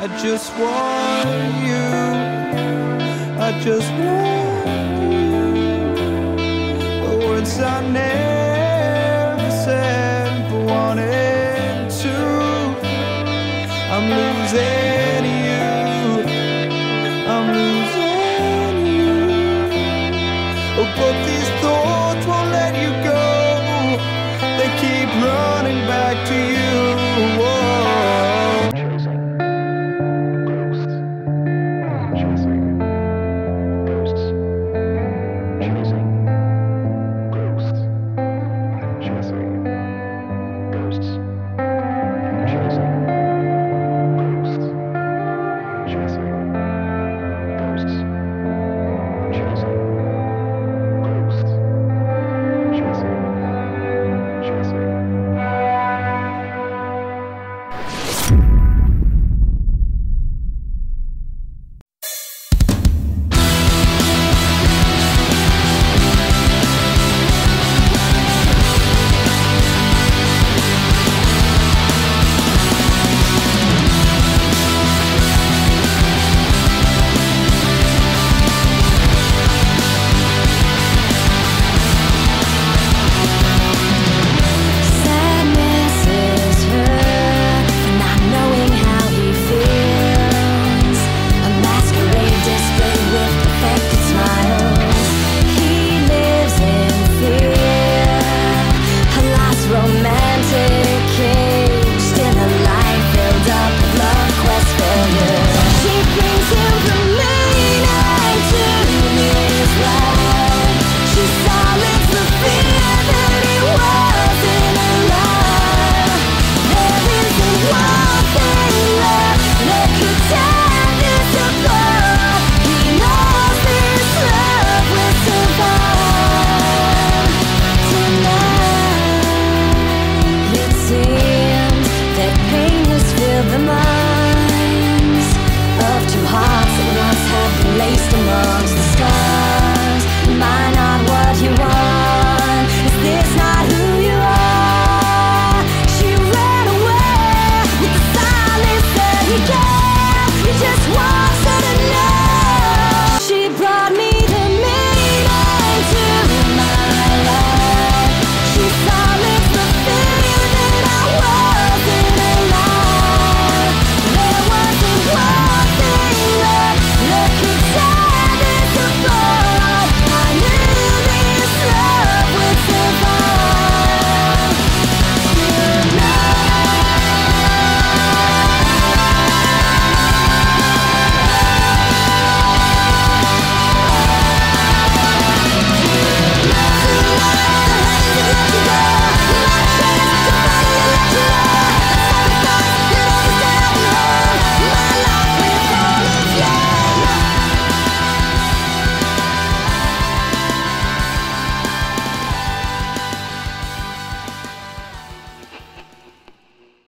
I just want you. I just want you. The words I never said, but wanted to. I'm losing you. I'm losing you. Oh, but these thoughts won't let you go. They keep running back to you.